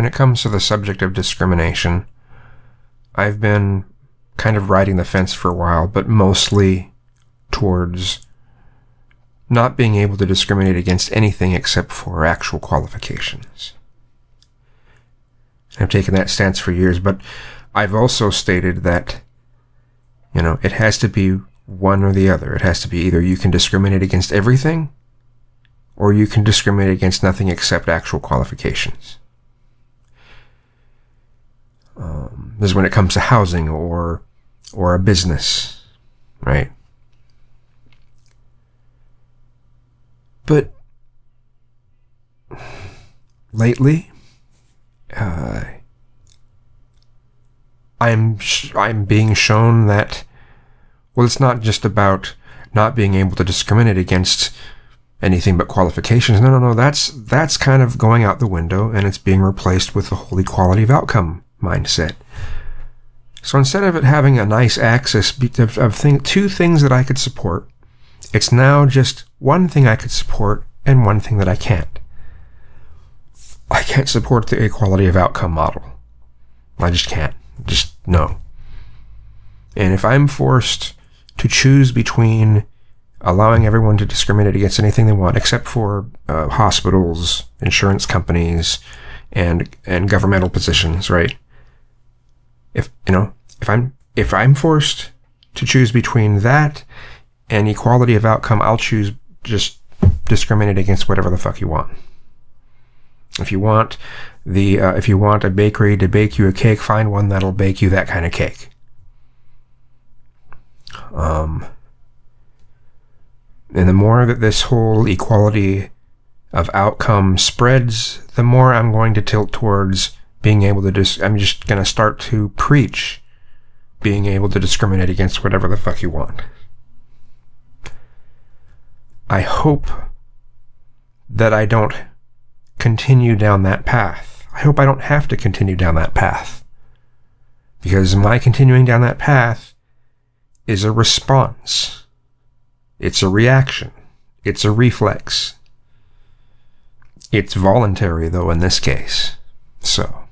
when it comes to the subject of discrimination, I've been kind of riding the fence for a while, but mostly towards not being able to discriminate against anything except for actual qualifications. I've taken that stance for years, but I've also stated that, you know, it has to be one or the other. It has to be either you can discriminate against everything or you can discriminate against nothing except actual qualifications. Um, this is when it comes to housing or or a business, right? But lately, uh, I'm I'm being shown that well, it's not just about not being able to discriminate against anything but qualifications. No, no, no. That's that's kind of going out the window, and it's being replaced with the whole equality of outcome mindset. So instead of it having a nice axis of, of thing, two things that I could support, it's now just one thing I could support and one thing that I can't. I can't support the equality of outcome model. I just can't. Just no. And if I'm forced to choose between allowing everyone to discriminate against anything they want, except for uh, hospitals, insurance companies, and and governmental positions, right? If you know, if I'm if I'm forced to choose between that and equality of outcome, I'll choose just discriminate against whatever the fuck you want. If you want the uh, if you want a bakery to bake you a cake, find one that'll bake you that kind of cake. Um, and the more that this whole equality of outcome spreads, the more I'm going to tilt towards being able to just, I'm just going to start to preach being able to discriminate against whatever the fuck you want. I hope that I don't continue down that path. I hope I don't have to continue down that path. Because my continuing down that path is a response. It's a reaction. It's a reflex. It's voluntary, though, in this case. So,